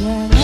shadow.